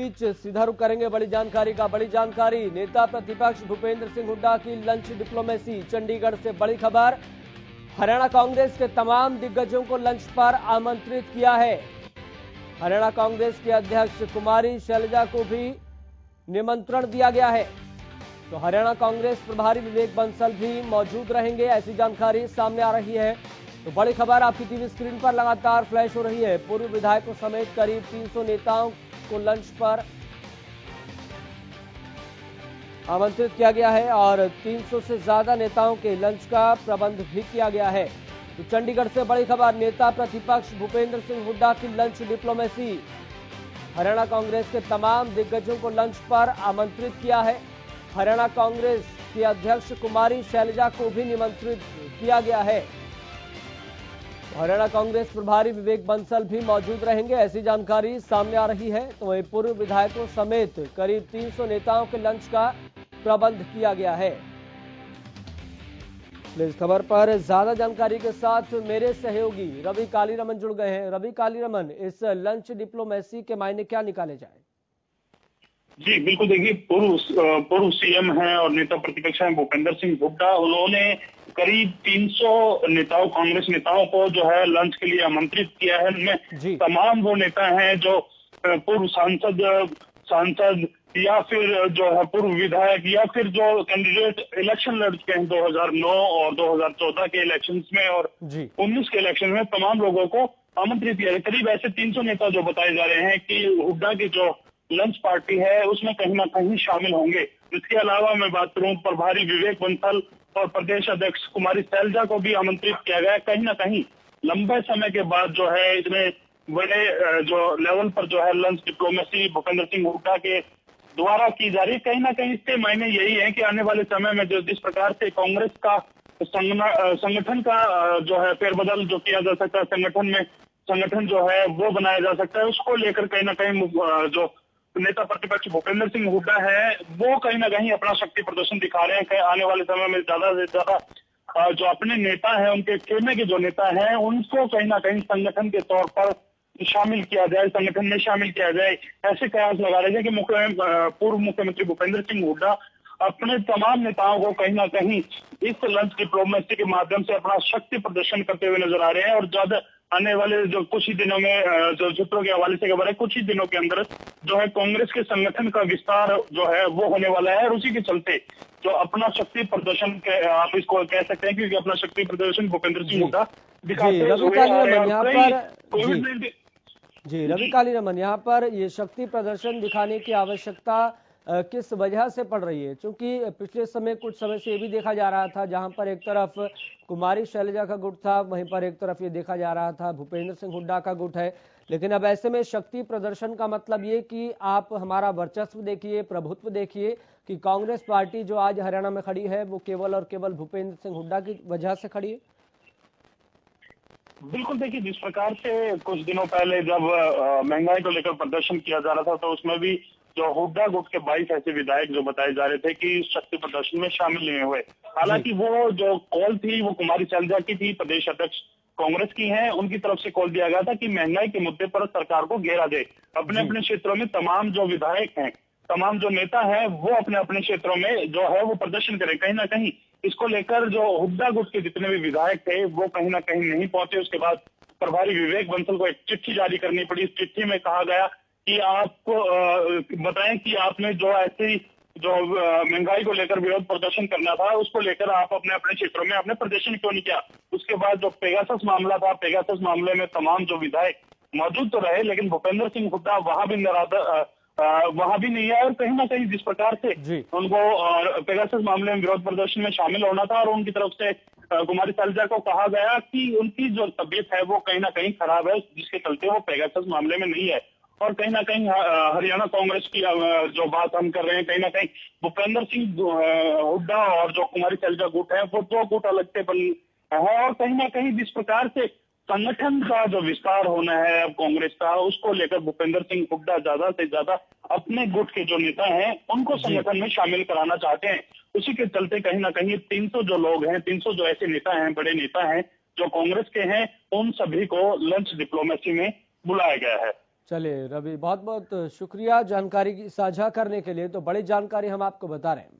बीच सीधा रुख करेंगे बड़ी जानकारी का, बड़ी जानकारी। नेता प्रतिपक्ष भूपेंद्र सिंह हुड्डा की लंच डिप्लोमेसी, चंडीगढ़ से बड़ी खबर। हरियाणा कांग्रेस के तमाम दिग्गजों को लंच पर आमंत्रित किया है। हरियाणा कांग्रेस के अध्यक्ष कुमारी शैलजा को भी निमंत्रण दिया गया है। तो हरियाणा कांग्रेस प्रभारी विवेक बंसल भी मौजूद रहेंगे, ऐसी जानकारी सामने आ रही है। तो बड़ी खबर आपकी टीवी स्क्रीन पर लगातार फ्लैश हो रही है। पूर्व विधायकों समेत करीब 300 नेताओं को लंच पर आमंत्रित किया गया है और 300 से ज़्यादा नेताओं के लंच का प्रबंध भी किया गया है। तो चंडीगढ़ से बड़ी खबर, नेता प्रतिपक्ष भूपेंद्र सिंह हुड्डा की लंच डिप्लोमेसी हरियाणा कांग्रेस के तमाम दिग्गजों को लंच पर आमंत्रित किया है। हरियाणा कांग्रेस की अध्यक्ष कुमारी शैलजा को भी निमंत्रित किया गया है। हरियाणा कांग्रेस प्रभारी विवेक बंसल भी मौजूद रहेंगे। ऐसी जानकारी सामने आ रही है। तो वही पूर्व विधायकों समेत करीब 300 नेताओं के लंच का प्रबंध किया गया है। इस खबर पर ज़्यादा जानकारी के साथ मेरे सहयोगी रवि कालीरमन जुड़ गए हैं। रवि कालीरमन, इस लंच डिप्लोमेसी के मायने क्या निकाले जाए? जी, बिल्कुल। देखिए, पूर्व पूर्व सीएम हैं और नेता प्रतिपक्ष हैं भूपेंद्र सिंह हुड्डा। उन्होंने करीब 300 नेताओं कांग्रेस नेताओं को जो है लंच के लिए आमंत्रित किया है। उनमें तमाम वो नेता हैं जो पूर्व सांसद सांसद या फिर जो है पूर्व विधायक या फिर जो कैंडिडेट इलेक्शन लड़ चुके हैं 2009 और 2014 के इलेक्शंस में और 19 के इलेक्शन में तमाम लोगों को आमंत्रित किया है करीब ऐसे 300 नेता जो बताए जा रहे हैं कि हुड्डा की जो लंच पार्टी है उसमें कहीं ना कहीं शामिल होंगे। इसके अलावा मैं बात करूँ प्रभारी विवेक बंसल और प्रदेश अध्यक्ष कुमारी सैलजा को भी आमंत्रित किया गया। कहीं ना कहीं लंबे समय के बाद जो है इतने बड़े जो लेवल पर जो है लंच डिप्लोमेसी भूपेंद्र सिंह हुड्डा के द्वारा की जा रही कहीं ना कहीं इसके मायने यही है कि आने वाले समय में जो जिस प्रकार से कांग्रेस का संगठन का जो है फेरबदल जो किया जा सकता है, संगठन में संगठन जो है वो बनाया जा सकता है, उसको लेकर कहीं ना कहीं जो नेता प्रतिपक्ष भूपेंद्र सिंह हुड्डा है, वो कहीं ना कहीं अपना शक्ति प्रदर्शन दिखा रहे हैं आने वाले समय में ज़्यादा से ज़्यादा जो अपने नेता है, उनके खेमे के जो नेता है, उनको कहीं ना कहीं संगठन के तौर पर शामिल किया जाए, संगठन में शामिल किया जाए। ऐसे कयास लगा रहे हैं कि मुख्य पूर्व मुख्यमंत्री भूपेंद्र सिंह हुड्डा अपने तमाम नेताओं को कहीं ना कहीं इस लंच डिप्लोमेसी के माध्यम से अपना शक्ति प्रदर्शन करते हुए नज़र आ रहे हैं और ज़्यादा आने वाले जो कुछ ही दिनों में जो सूत्रों के हवाले से खबर है कुछ ही दिनों के अंदर जो है कांग्रेस के संगठन का विस्तार जो है वो होने वाला है और उसी के चलते जो अपना शक्ति प्रदर्शन के आप इसको कह सकते हैं क्योंकि अपना शक्ति प्रदर्शन भूपेंद्र सिंह हुड्डा दिखाते जी रवि काली रमन यहाँ पर ये शक्ति प्रदर्शन दिखाने की आवश्यकता किस वजह से पड़ रही है? क्योंकि पिछले समय, कुछ समय से ये भी देखा जा रहा था, जहाँ पर एक तरफ़ कुमारी शैलजा का गुट था, वहीं पर एक तरफ़ ये देखा जा रहा था भूपेंद्र सिंह हुड्डा का गुट है। लेकिन अब ऐसे में शक्ति प्रदर्शन का मतलब ये कि आप हमारा वर्चस्व देखिए, प्रभुत्व देखिए कि कांग्रेस पार्टी जो आज हरियाणा में खड़ी है, वो केवल और केवल भूपेंद्र सिंह हुड्डा की वजह से खड़ी है? बिल्कुल, देखिए, जिस प्रकार से कुछ दिनों पहले जब महँगाई को लेकर प्रदर्शन किया जा रहा था तो उसमें भी जो हुड्डा गुट के बाईस ऐसे विधायक जो बताए जा रहे थे कि शक्ति प्रदर्शन में शामिल नहीं हुए। हालाँकि वो जो कॉल थी वो कुमारी चलजा की थी प्रदेश अध्यक्ष कांग्रेस की है उनकी तरफ़ से कॉल दिया गया था कि महँगाई के मुद्दे पर सरकार को घेरा दे। अपने अपने क्षेत्रों में तमाम जो विधायक हैं तमाम जो नेता हैं वो अपने अपने क्षेत्रों में जो है वो प्रदर्शन करें। कहीं ना कहीं इसको लेकर जो हुड्डा गुट के जितने भी विधायक थे वो कहीं ना कहीं नहीं पहुँचे। उसके बाद प्रभारी विवेक बंसल को एक चिट्ठी जारी करनी पड़ी। इस चिट्ठी में कहा गया कि आपको बताएँ कि आपने जो ऐसी जो महँगाई को लेकर विरोध प्रदर्शन करना था उसको लेकर आप अपने अपने क्षेत्रों में आपने प्रदर्शन क्यों नहीं किया? उसके बाद जो पेगासस मामला था पेगासस मामले में तमाम जो विधायक मौजूद तो रहे लेकिन भूपेंद्र सिंह हुड्डा वहाँ भी निरादर वहाँ भी नहीं है और कहीं ना कहीं जिस प्रकार से उनको पेगासस मामले में विरोध प्रदर्शन में शामिल होना था और उनकी तरफ़ से कुमारी सैलजा को कहा गया कि उनकी जो तबीयत है वो कहीं ना कहीं खराब है जिसके चलते वो पेगासस मामले में नहीं है और कहीं ना कहीं हरियाणा कांग्रेस की जो बात हम कर रहे हैं कहीं ना कहीं भूपेंद्र सिंह हुड्डा और जो कुमारी सैलजा गुट है वो दो गुट अलग से बन है और कहीं ना कहीं जिस प्रकार से संगठन का जो विस्तार होना है अब कांग्रेस का उसको लेकर भूपेंद्र सिंह हुड्डा ज़्यादा से ज़्यादा अपने गुट के जो नेता हैं उनको संगठन में शामिल कराना चाहते हैं। उसी के चलते कहीं ना कहीं 300 जो लोग हैं 300 जो ऐसे नेता हैं बड़े नेता हैं जो कांग्रेस के हैं उन सभी को लंच डिप्लोमेसी में बुलाया गया है। चलिए रवि बहुत बहुत शुक्रिया जानकारी साझा करने के लिए। तो बड़ी जानकारी हम आपको बता रहे हैं।